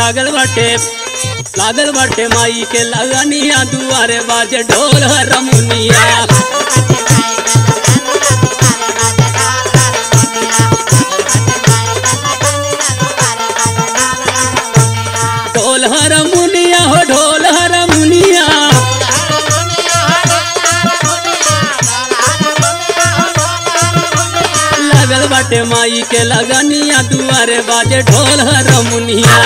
लागल बाटे लागल बाटे माई के लगनिया दुआरे बाजे ढोल रमुनिया। ढोल रमुनिया। बाटे माई के लगनिया दुआरे बाजे ढोल रमुनिया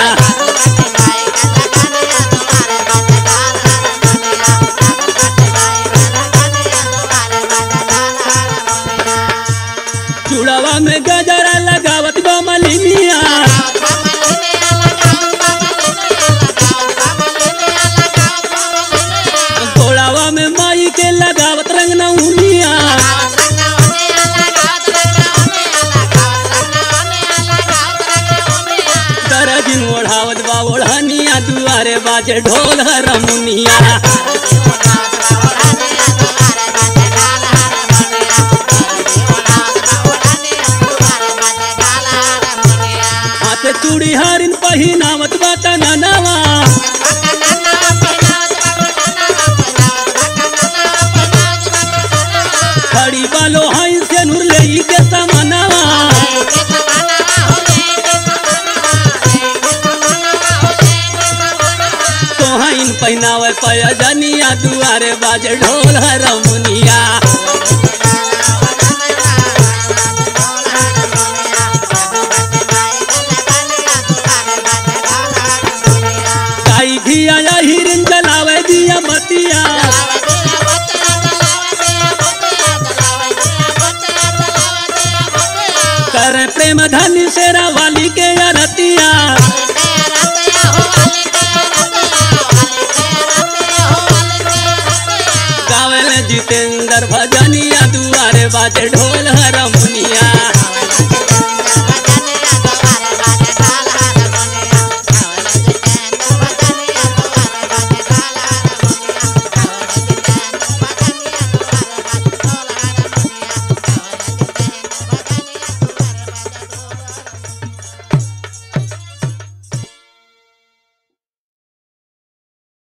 दरजिन ओढ़ावत बा ओढ़निया दुआरे बाजे ढोल रमुनिया। चूड़ी खड़ी बालो से नूर पहिनावे पयजनिया दुआरे बाजे ढोल रमुनिया। काई घिया या हिरन जलावे दिया कर प्रेम धनी शेरा वाली के अरतिया गावल जितेंद्र भजनिया दुआरे बाजे ढोल रमुनिया